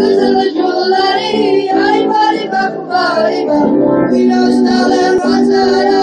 the jewelry, I body back, body back. We style and pasada, Shaka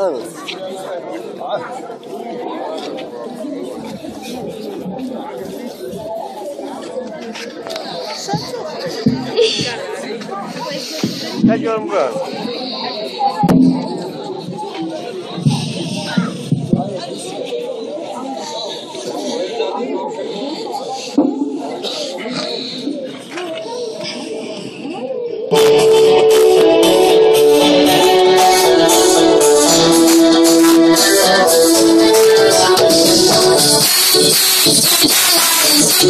Ayo, ambil.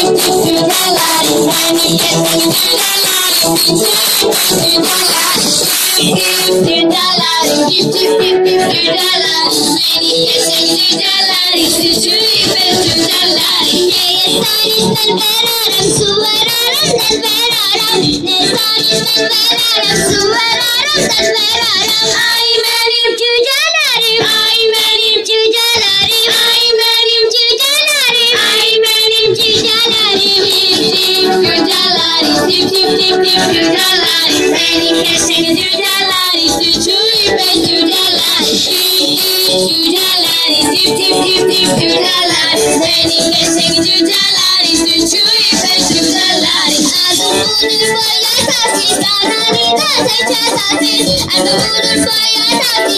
I'm ready to Sing through the truly best through I'm not the same happiness. As of.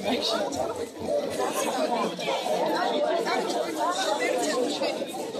Thank you.